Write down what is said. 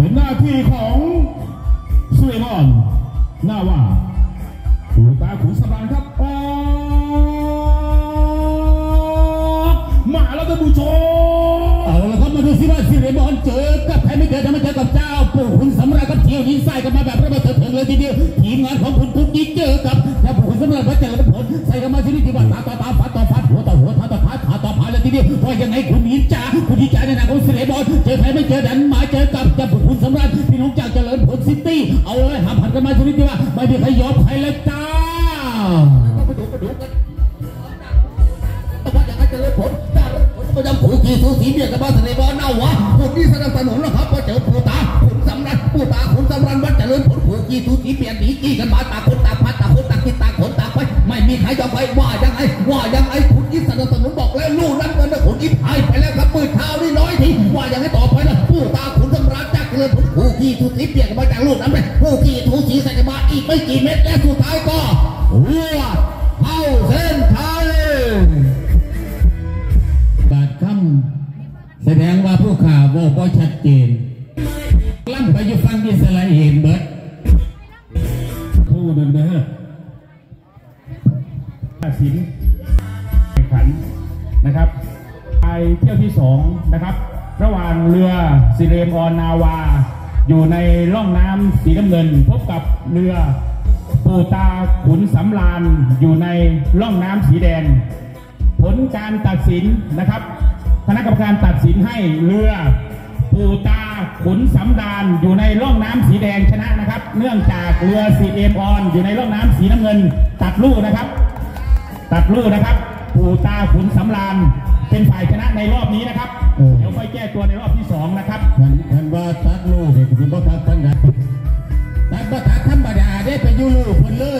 เป็นหน้าที่ของสุเลมอนหน้าว่าหูตาขุนสำราญครับออกมาแล้วท่านผู้ชมเอาละครับมาดูสิว่าสิริมอนเจอกับใครไม่เจอแต่มาเจอกับเจ้าปู่ขุนสำราญกับเที่ยวยิงใส่กันมาแบบระเบิดเถิดเลยทีเดียวทีมงานของคุณทุกยิงเจอกับเจ้าปู่ขุนสำราญพระเจริญผลใส่กันมาที่นี่ที่ว่าตาต่อตาฟัดต่อฟัดหัวต่อหัวท้าต่อท้าขาต่อขาเลยทีเดียวว่ายังไงคุณยิงจ่าคุณยิงจ่าในนามของสิริมอนเจอใครไม่เจอดันมาเจอกับเจ้าปู่ำราญพี่น้องจากเจริญผลซิตี้ เอาเลยหาผัดกันมาที่นี่ที่ว่าไม่มีใครยอมใครเลยจ้าไปดูไปดูกันแต่ว่าอย่างนั้นจะเลยผลแต่ผลก็ยังผูกขี่สูสีเบียดกับบ้านทะเลบอลเน่าวะคนที่สนับสนุนนะครับพอเจอผู้ตาขุนสำรันผู้ตาขุนสำรันวัดเจริญผลผูกขี่สูสีเบียดหนีกี่กันมาตาคนตาพัดตาคนตาคิดตาขนตาไปไม่มีใครยอมไปว่ายังไงว่ายังไงำรันจากเจริญผลผูกขี่สูสีเบียดกันมาจากลูกนั้นไปผูกขี่สูสีใส่กันมาอีกไม่กี่เม็ดและสุดท้ายก็วัวเข้าเส้นชัยบาดคำแสดงว่าผู้ข่าวบอกว่าชัดเจนล่ำไปอยู่ฟังอิสราเอลเบิร์ดคู่นึ่งนะฮะตัดสินแข่งขันนะครับไปเที่ยวที่สองนะครับางเรือสิเรมออนนาวา อยู่ในร่องน้ำสีน้ำเงิน พบกับเรือปูตาขุนสำรานอยู่ในร่องน้ำสีแดง ผลการตัดสินนะครับคณะกรรมการตัดสินให้เรือปูตาขุนสำรานอยู่ในร่องน้ำสีแดงชนะนะครับ เนื่องจากเรือสีเอมออนอยู่ในร่องน้ำสีน้ำเงิน ตัดลู่นะครับ ตัดลู่นะครับปูตาขุนสำราน เป็นฝ่ายชนะในรอบนี้นะครับเออเดี๋ยวค่อยแก้ตัวในรอบที่สองนะครับท่านท่านว่าตัดลูกเด็กคุณพ่อทัดทั้งนั้นตัดบ่ตัดธรรมดาได้ไปอยู่ลูกคนเลย